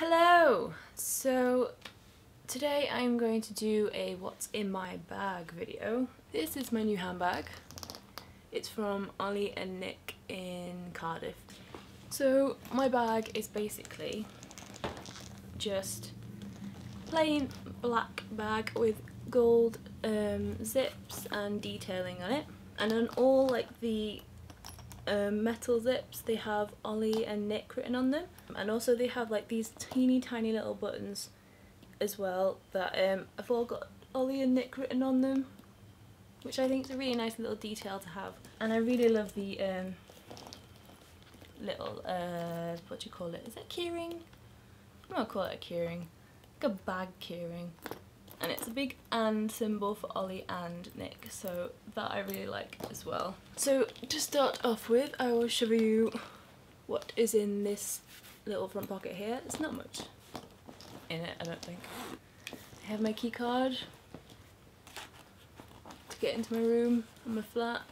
Hello! So today I'm going to do a what's in my bag video. This is my new handbag. It's from Ollie and Nic in Cardiff. So my bag is basically just plain black bag with gold um, zips and detailing on it and on all like the um, metal zips they have Ollie and Nic written on them. And also they have like these teeny tiny little buttons as well that um, have all got Ollie and Nic written on them which I think is a really nice little detail to have. And I really love the um, little uh, what do you call it? Is it keyring? I'm gonna call it a keyring. Like a bag keyring and it's a big and symbol for Ollie and Nic so that I really like as well. So to start off with I will show you what is in this little front pocket here. There's not much in it I don't think. I have my key card to get into my room and my flat.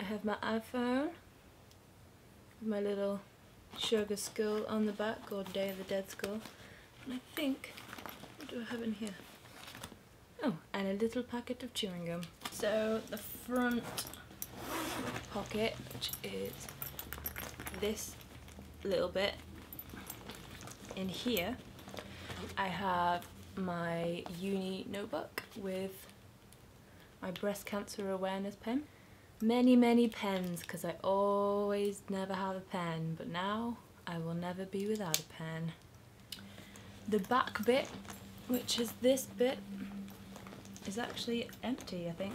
I have my iPhone my little sugar skull on the back or Day of the Dead skull and I think do I have in here? Oh, and a little packet of chewing gum. So the front pocket, which is this little bit, in here I have my uni notebook with my breast cancer awareness pen. Many, many pens because I always never have a pen, but now I will never be without a pen. The back bit which is this bit is actually empty I think.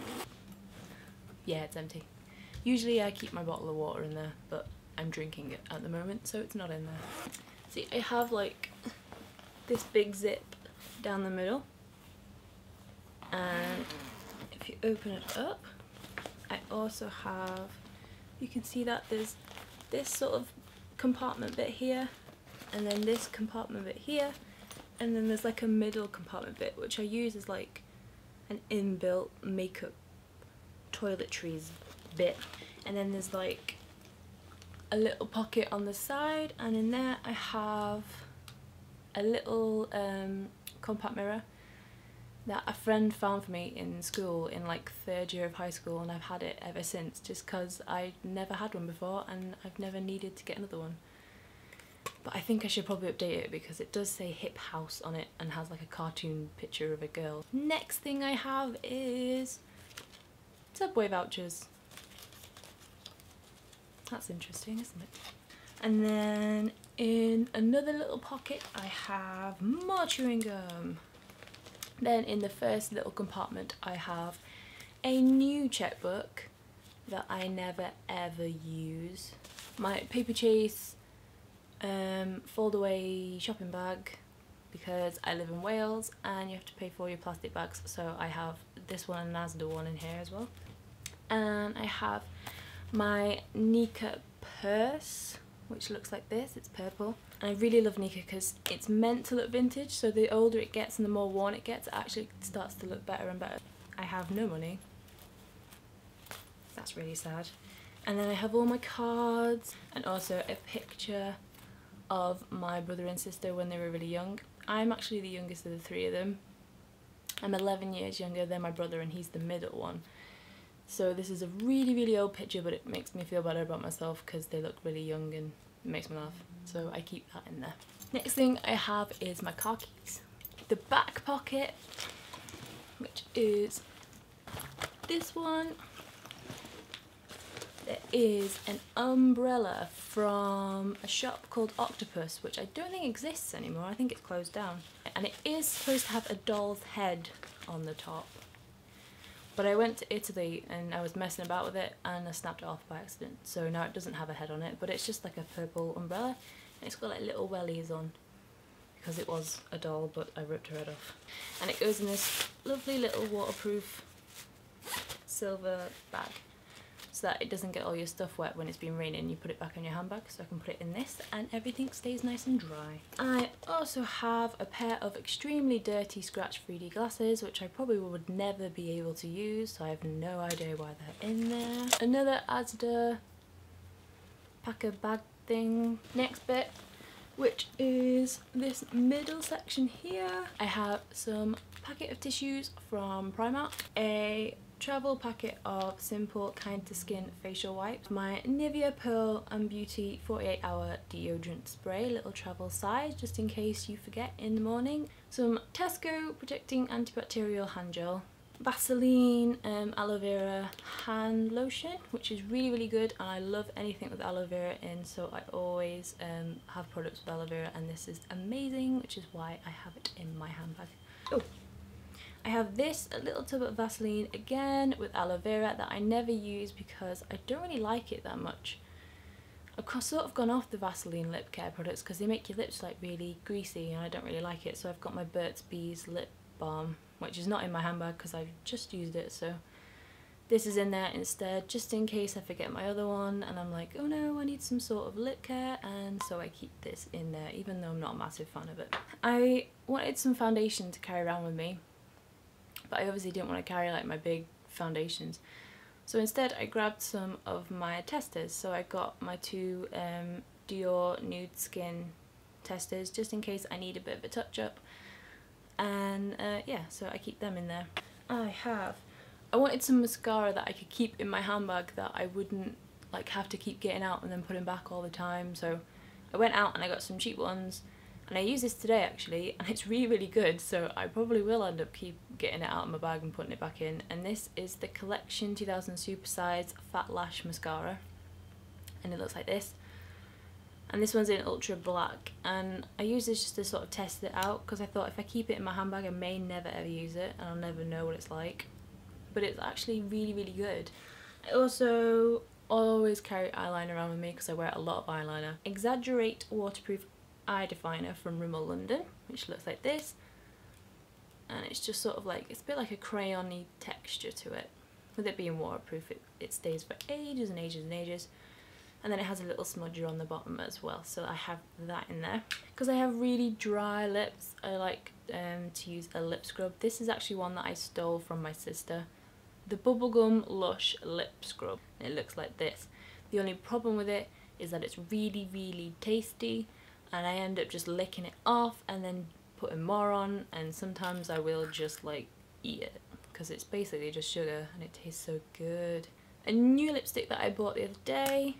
Yeah it's empty. Usually I keep my bottle of water in there but I'm drinking it at the moment so it's not in there. See I have like this big zip down the middle and if you open it up I also have you can see that there's this sort of compartment bit here and then this compartment bit here and then there's like a middle compartment bit which I use as like an inbuilt makeup toiletries bit. And then there's like a little pocket on the side and in there I have a little um, compact mirror that a friend found for me in school in like third year of high school and I've had it ever since just because I never had one before and I've never needed to get another one but I think I should probably update it because it does say hip house on it and has like a cartoon picture of a girl. Next thing I have is subway vouchers. That's interesting isn't it? And then in another little pocket I have more chewing gum. Then in the first little compartment I have a new checkbook that I never ever use. My Paperchase um, fold away shopping bag because I live in Wales and you have to pay for your plastic bags. So I have this one and Asda one in here as well. And I have my Nica purse which looks like this, it's purple. And I really love Nica because it's meant to look vintage. So the older it gets and the more worn it gets it actually starts to look better and better. I have no money. That's really sad. And then I have all my cards and also a picture of my brother and sister when they were really young. I'm actually the youngest of the three of them. I'm 11 years younger than my brother and he's the middle one. So this is a really, really old picture, but it makes me feel better about myself because they look really young and it makes me laugh. So I keep that in there. Next thing I have is my car keys. The back pocket, which is this one there is an umbrella from a shop called Octopus, which I don't think exists anymore. I think it's closed down. And it is supposed to have a doll's head on the top. But I went to Italy and I was messing about with it and I snapped it off by accident. So now it doesn't have a head on it, but it's just like a purple umbrella. And it's got like little wellies on because it was a doll, but I ripped her head off. And it goes in this lovely little waterproof silver bag so that it doesn't get all your stuff wet when it's been raining you put it back in your handbag so I can put it in this and everything stays nice and dry. I also have a pair of extremely dirty scratch 3D glasses which I probably would never be able to use so I have no idea why they're in there. Another Asda packer bag thing. Next bit which is this middle section here. I have some packet of tissues from Primark, a travel packet of simple kind to skin facial wipes, my Nivea Pearl and Beauty 48 hour deodorant spray, little travel size just in case you forget in the morning, some Tesco protecting antibacterial hand gel, Vaseline um, aloe vera hand lotion which is really really good and I love anything with aloe vera in so I always um, have products with aloe vera and this is amazing which is why I have it in my handbag. Oh, I have this a little tub of Vaseline again with aloe vera that I never use because I don't really like it that much. I've sort of gone off the Vaseline lip care products because they make your lips like really greasy and I don't really like it so I've got my Burt's Bees lip balm which is not in my handbag because I've just used it so this is in there instead just in case I forget my other one and I'm like oh no I need some sort of lip care and so I keep this in there even though I'm not a massive fan of it. I wanted some foundation to carry around with me but I obviously didn't want to carry like my big foundations. So instead I grabbed some of my testers. So I got my two um, Dior Nude Skin testers just in case I need a bit of a touch up. And uh, yeah, so I keep them in there. I have. I wanted some mascara that I could keep in my handbag that I wouldn't like have to keep getting out and then putting back all the time. So I went out and I got some cheap ones and I use this today actually and it's really really good so I probably will end up keep getting it out of my bag and putting it back in. And this is the Collection 2000 Supersize Fat Lash Mascara. And it looks like this. And this one's in ultra black. And I use this just to sort of test it out because I thought if I keep it in my handbag I may never ever use it and I'll never know what it's like. But it's actually really really good. I also always carry eyeliner around with me because I wear a lot of eyeliner. Exaggerate waterproof eye definer from Rimmel London, which looks like this. And it's just sort of like, it's a bit like a crayony texture to it. With it being waterproof, it, it stays for ages and ages and ages. And then it has a little smudger on the bottom as well, so I have that in there. Because I have really dry lips, I like um, to use a lip scrub. This is actually one that I stole from my sister. The Bubblegum Lush Lip Scrub. It looks like this. The only problem with it is that it's really, really tasty and I end up just licking it off and then putting more on and sometimes I will just like eat it because it's basically just sugar and it tastes so good. A new lipstick that I bought the other day.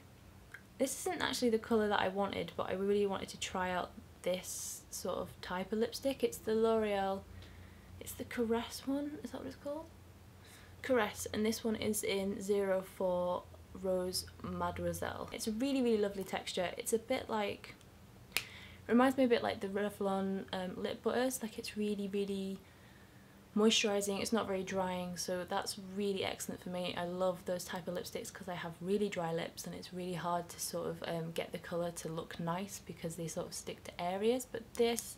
This isn't actually the colour that I wanted but I really wanted to try out this sort of type of lipstick. It's the L'Oreal, it's the Caresse one, is that what it's called? Caresse and this one is in 04 Rose Mademoiselle. It's a really really lovely texture. It's a bit like reminds me a bit like the Revlon um, lip butters, like it's really, really moisturising, it's not very drying, so that's really excellent for me. I love those type of lipsticks because I have really dry lips and it's really hard to sort of um, get the colour to look nice because they sort of stick to areas, but this,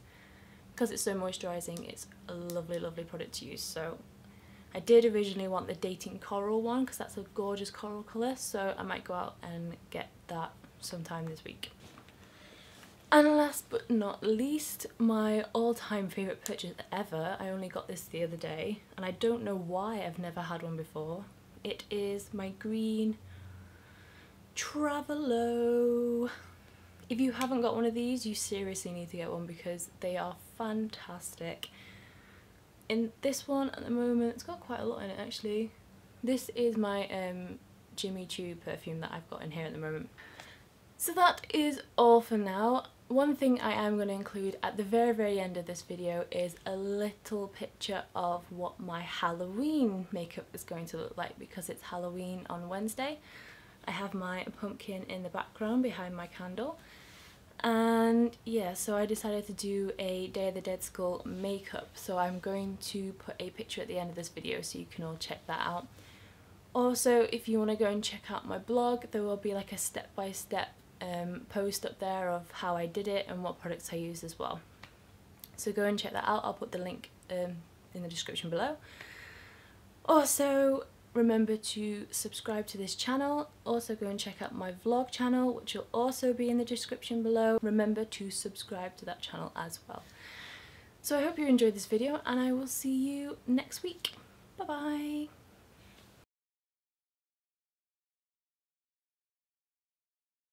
because it's so moisturising, it's a lovely, lovely product to use, so I did originally want the Dating Coral one because that's a gorgeous coral colour, so I might go out and get that sometime this week. And last but not least, my all-time favourite purchase ever. I only got this the other day, and I don't know why I've never had one before. It is my green Travalo. If you haven't got one of these, you seriously need to get one because they are fantastic. In this one at the moment, it's got quite a lot in it actually. This is my um, Jimmy Choo perfume that I've got in here at the moment. So that is all for now. One thing I am going to include at the very very end of this video is a little picture of what my Halloween makeup is going to look like because it's Halloween on Wednesday. I have my pumpkin in the background behind my candle and yeah so I decided to do a Day of the Dead Skull makeup so I'm going to put a picture at the end of this video so you can all check that out. Also if you want to go and check out my blog there will be like a step-by-step -step um, post up there of how I did it and what products I used as well. So go and check that out, I'll put the link um, in the description below. Also remember to subscribe to this channel, also go and check out my vlog channel which will also be in the description below. Remember to subscribe to that channel as well. So I hope you enjoyed this video and I will see you next week. Bye bye!